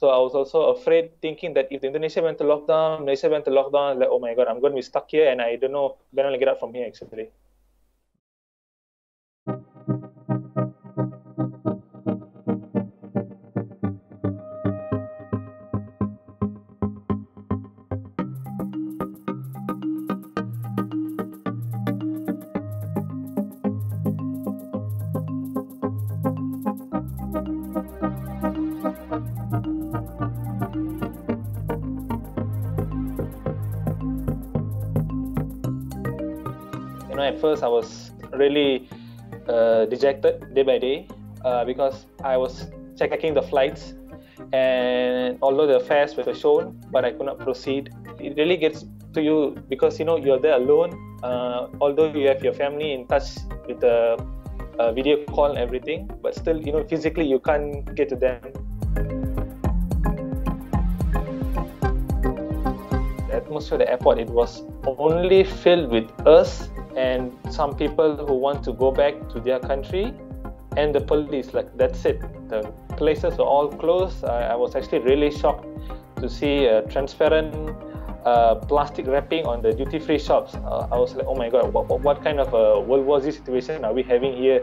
So I was also afraid, thinking that if Indonesia went to lockdown, Malaysia went to lockdown, like, oh my God, I'm going to be stuck here and I don't know when I'll get out from here, actually. Know, at first I was really uh, dejected day by day uh, because I was checking the flights, and although the fares were shown, but I could not proceed. It really gets to you because you know you're there alone. Uh, although you have your family in touch with the uh, video call and everything, but still, you know, physically you can't get to them. The atmosphere at the airport it was only filled with us and some people who want to go back to their country and the police like that's it. The places are all closed. I, I was actually really shocked to see a transparent uh, plastic wrapping on the duty free shops. Uh, i was like oh my god what, what kind of a world war z situation are we having here?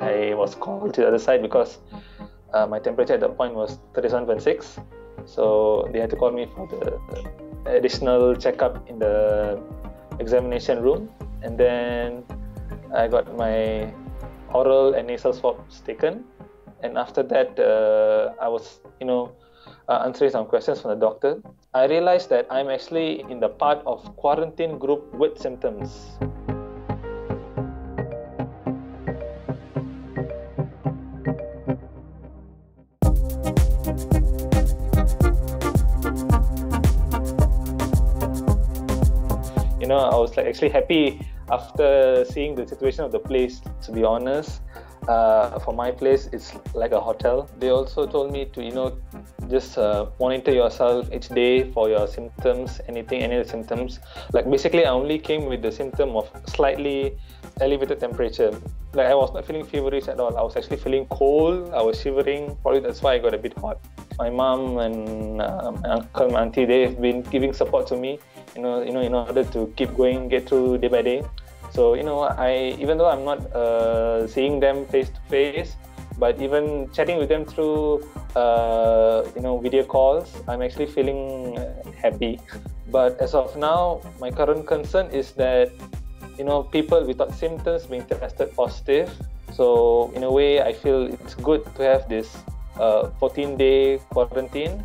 I was called to the other side because uh, my temperature at that point was 37.6 so they had to call me for the additional checkup in the examination room, and then I got my oral and nasal swabs taken. And after that, uh, I was, you know, uh, answering some questions from the doctor. I realized that I'm actually in the part of quarantine group with symptoms. You know, I was like actually happy after seeing the situation of the place. To be honest, uh, for my place, it's like a hotel. They also told me to, you know, just uh, monitor yourself each day for your symptoms, anything, any symptoms. Like basically, I only came with the symptom of slightly elevated temperature. Like I was not feeling feverish at all. I was actually feeling cold. I was shivering. Probably that's why I got a bit hot. My mom and uh, my uncle, my auntie, they've been giving support to me you know, you know, in order to keep going, get through day by day. So you know, I even though I'm not uh, seeing them face to face, but even chatting with them through uh, you know video calls, I'm actually feeling happy. But as of now, my current concern is that you know people without symptoms being tested positive. So in a way, I feel it's good to have this uh, 14 day quarantine